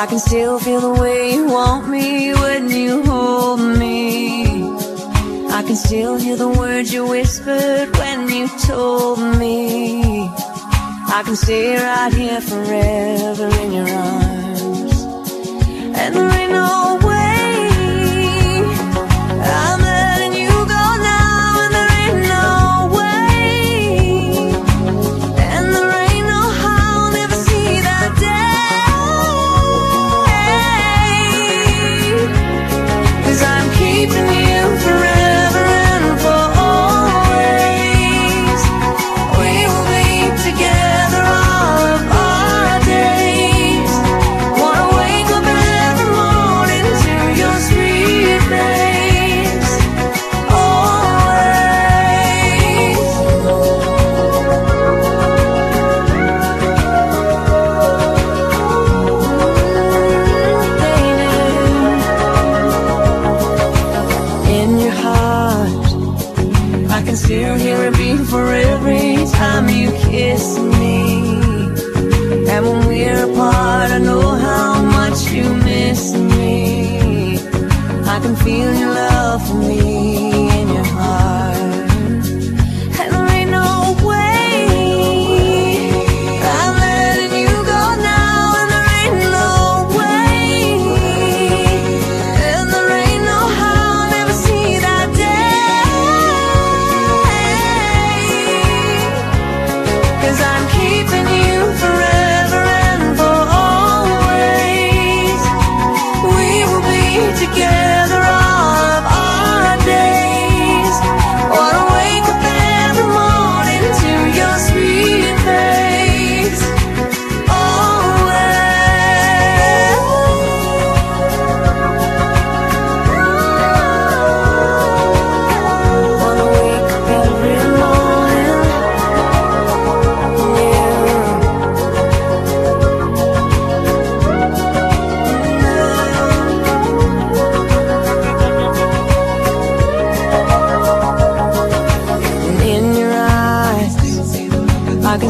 I can still feel the way you want me when you hold me. I can still hear the words you whispered when you told me. I can stay right here forever in your arms. And there ain't no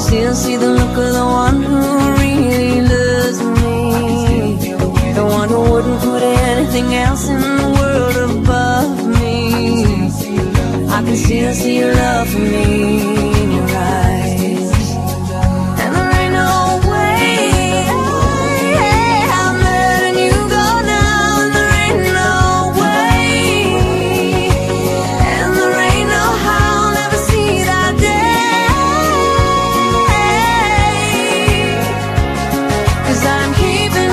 still see the look of the one who really loves me. The one who wouldn't put anything else in the world above me. I can still see your love for me cause I'm keeping